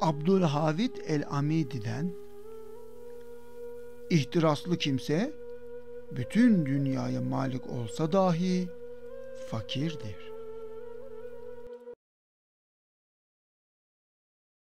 Abdülhavid el-Amidi'den ihtiraslı kimse bütün dünyaya malik olsa dahi fakirdir.